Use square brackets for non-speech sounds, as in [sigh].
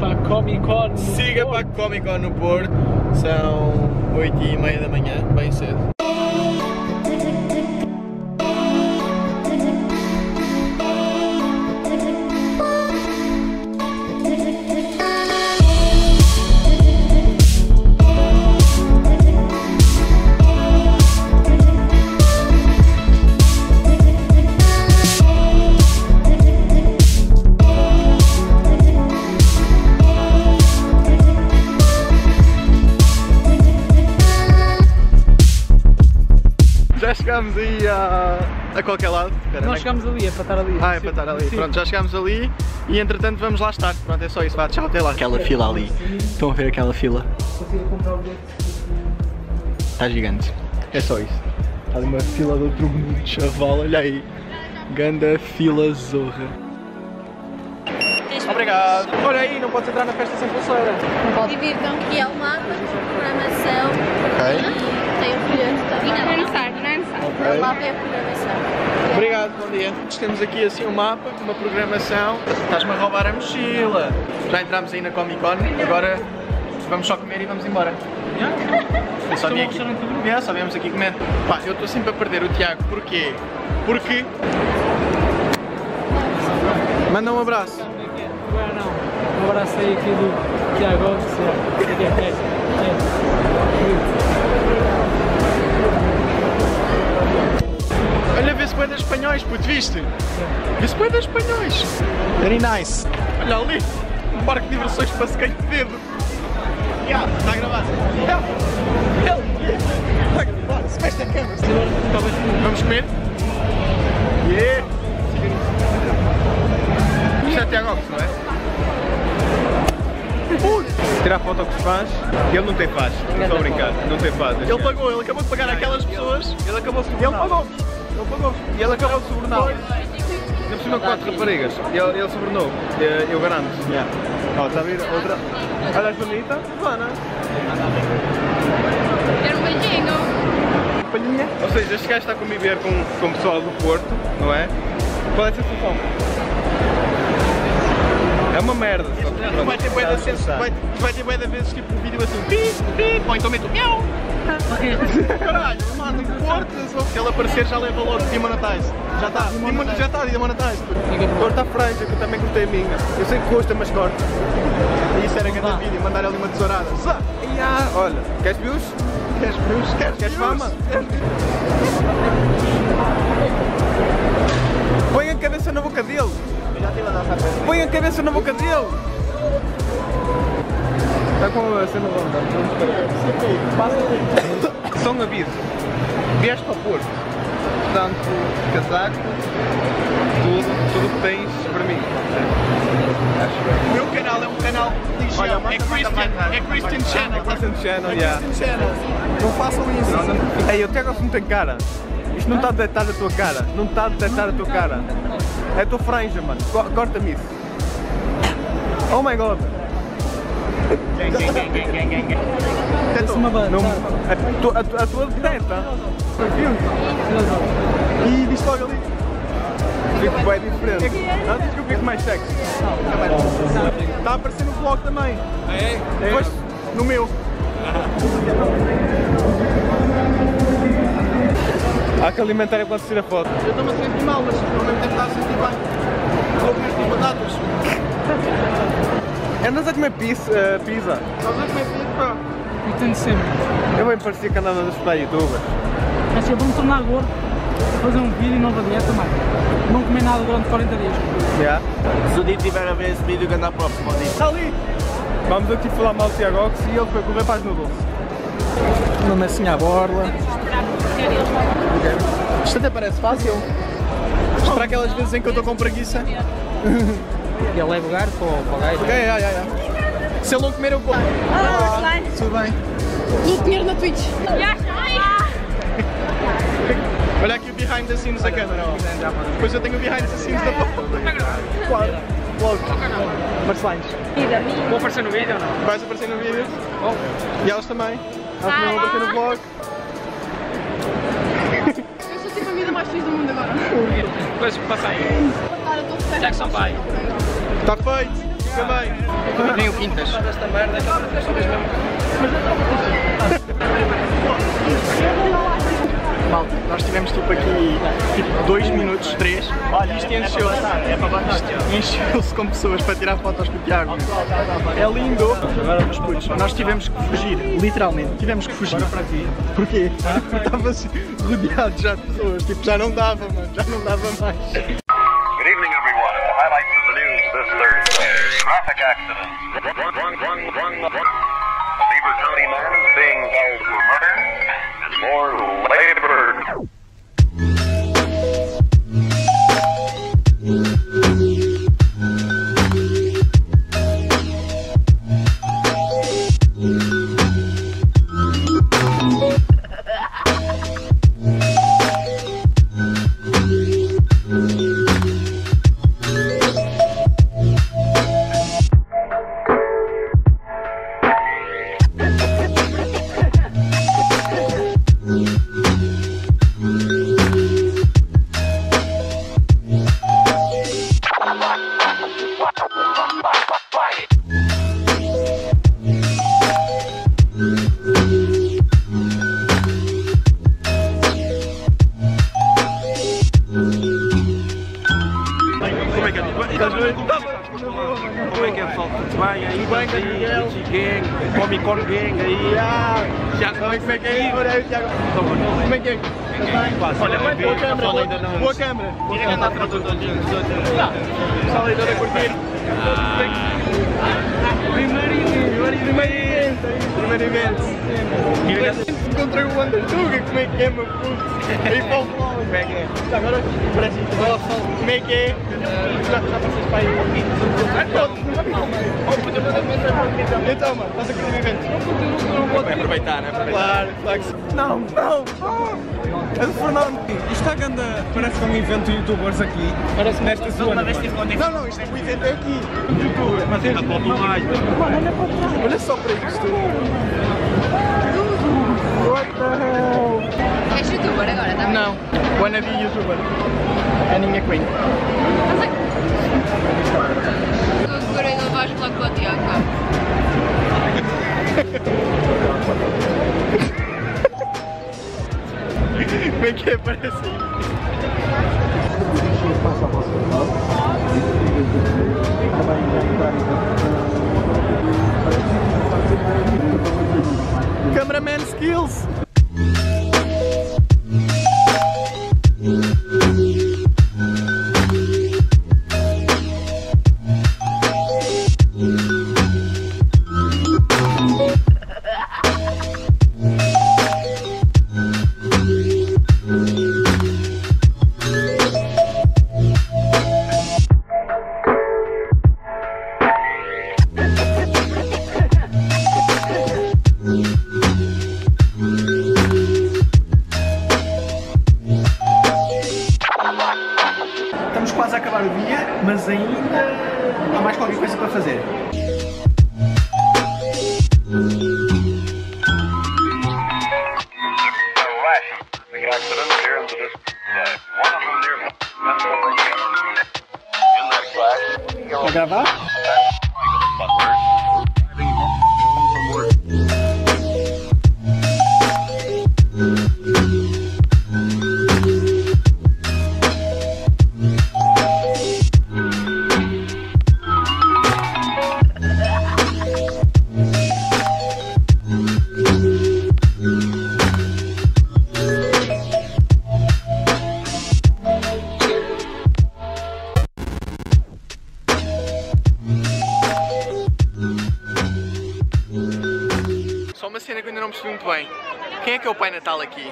para a Comic Con. Siga para a Comic Con no Porto. São 8 e meia da manhã, bem cedo. Chegámos aí a, a qualquer lado. É que- chegámos ali, é para estar ali. Ah, é para estar ali. Sim. Pronto, já chegámos ali e entretanto vamos lá estar. Pronto, é só isso. Vá, tchau, até lá. Aquela fila ali. Estão a ver aquela fila? Consigo comprar o bilhete. Está gigante. É só isso. Está ali uma fila de outro mundo, chaval. Olha aí. Ganda fila zorra. Obrigado. Olha aí, não podes entrar na festa sem pulseira. Divirtam que é o mapa, programação Ok. e tem o bilhete também. Não é necessário, não é necessário. Ok. O mapa é a programação. Obrigado, bom dia. Temos aqui assim um mapa, uma programação. Estás-me a roubar a mochila. Já entramos aí na Comic Con, agora vamos só comer e vamos embora. Eu só vim aqui. Yeah, só viemos aqui comer. Pá, eu estou sempre a perder o Tiago, porquê? Porque. Manda um abraço. Agora não. Um abraço aí aqui do Tiago. É, é, bem das espanhóis, puto, viste? Vê-se bem das espanhóis. Very nice. Olha ali, um parque de diversões para skate de dedo. Yeah, está a gravar. Yeah. Hell yeah. Está a gravar, se fecha a câmera. Vamos comer? Yeah. Isto é Tiago Alves, não é? Tirar foto com os fãs, ele não tem faz, estou a brincar, não tem faz. Ele pagou, ele acabou de pagar aquelas pessoas. ele acabou Ele pagou. Pagou. E ele acabou de sobrenal. Ainda por cima de quatro raparigas. Ele, ele sobornou, eh, eu garanto. Ó, está a vir outra. Olha as bonita, Ana. Quero um beijinho. Palhinha. Ou seja, este gajo está a conviver com, com o pessoal do Porto, não é? Qual é a sensação? É uma merda. Só que, pronto, Vai ter bué de está a vezes, passar. vai, vai ter bué de vezes tipo um vídeo assim, pi, pi, ou então meto miau. Caralho, mano, importa se ele aparecer já leva logo demonetais. Já está, já está demonetais. Corta a franja, que eu também cortei a minha. Eu sei que custa, mas corta. E isso era grande vídeo, mandar ali uma tesourada. Zá! Olha, queres views? Queres views? Queres, Queres fama? Põe a cabeça na boca dele. Põe a cabeça na boca dele. Está com a cena longa. Só um aviso. Vieste para o Porto. Portanto, casaco, tudo, tudo que tens para mim. O meu canal é um canal religião. Olha, é Christian, é Christian Channel. tá? Christian Channel, É yeah. Christian Channel. Não façam isso. Ei, o Tiago não tem cara. Isto não está a detectar a tua cara. Não está a detectar a tua cara. É a tua franja, mano. Co- Corta-me isso. Oh my god. Banda. Não, a, tua- a, a tua detecta. E diz logo ali. Fico bem diferente. Antes que eu fico mais sexy. Está a aparecer no vlog também. É? Depois no meu. Há que alimentar enquanto tira foto. Eu estou-me a sentir mal, mas ao mesmo tempo está a sentir bem. Vou comer as batatas. Andas a comer pizza? pizza. Estás a comer pizza? E tento sempre. Eu bem parecia que andava a estudar youtubers. Mas eu vou me tornar gordo, fazer um vídeo e nova dieta também. Não comer nada durante 40 dias. Yeah. Se o Dito tiver a ver esse vídeo, que anda próximo ao Dito. Está ali. Vamos aqui falar mal do Tiagox e ele foi correr para as noodles. Não assim à borla. Isto até parece fácil. Para aquelas vezes em que eu estou com preguiça. E ele leva o garfo para o- para o gajo. Ok, já, já, já. Se ele não comer, eu como. Olá, Tudo bem. tudo dinheiro na Twitch. [laughs] Olha aqui o behind the scenes da câmera. Depois eu tenho o behind the scenes da foto. Claro. Logo. Marcelines. Vou aparecer no vídeo ou não? Vais aparecer no vídeo. E elas também. Elas também vão aparecer no vlog. Eu sou tipo a vida mais feliz do mundo agora. Cara, eu estou Jackson Pai. Está feito. Fica bem. Nem o Quintas. Malta, nós tivemos tipo aqui tipo 2 minutos, 3. Olha, isto encheu-se. Isto Encheu-se com pessoas para tirar fotos com o Tiago. É lindo. Mas putos, nós tivemos que fugir, literalmente. Tivemos que fugir. Porquê? [laughs] Porque estavas rodeado já de pessoas. Tipo, já não dava, mano. Já não dava mais. Traffic accidents. Run, run, run, run, run. A Beaver County man is being held for murder. And more labor. Tiago, como é que é? Olha aí, Tiago. Como é que é? Olha, boa câmera, boa, boa câmera. Boa câmera. Pessoal aí todo a curtir. Primeiro evento. Primeiro evento. Primeiro evento. Encontrei o Wandertuga, como é que é, meu puto? Aí para o flow, como é que é? Agora parece que Como é que é? Já, já passaste para aí? É. Então, mano, a curtir o evento? Vai aproveitar, né? Claro, claro que sim. Não, não! É do Fernando! Isto está ganda, parece que é um evento de youtubers aqui. Parece nesta zona. mano. Não, não, isto, o evento é aqui. YouTube. Mas ainda falta mais. Olha só para isto. What the hell? És youtuber agora, tá? Não, wannabe youtuber. Aninha Queen. Agora skills! Mas ainda há mais qualquer coisa para fazer. The last uma cena que eu ainda não percebi muito bem. Quem é que é o Pai Natal aqui?